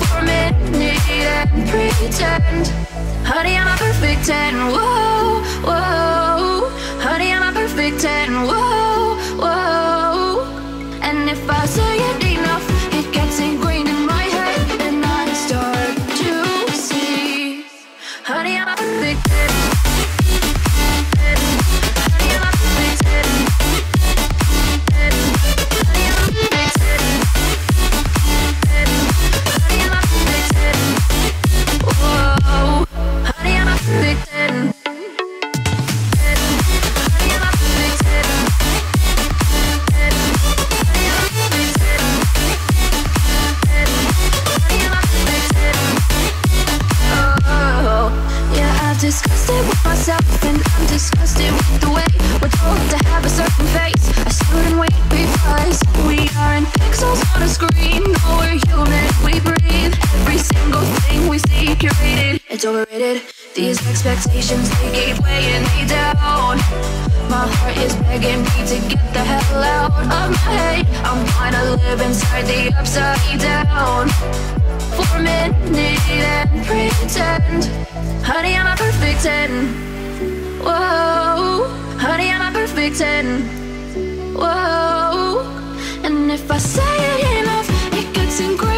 for a minute and pretend. Honey, I'm a perfect 10. Whoa, whoa. Honey, I'm a perfect 10. Whoa, whoa. Expectations, they keep weighing me down. My heart is begging me to get the hell out of my head. I'm gonna live inside the upside down for a minute and pretend. Honey, I'm a perfect 10. Whoa, honey, I'm a perfect 10. Whoa, and if I say it enough, it gets ingrained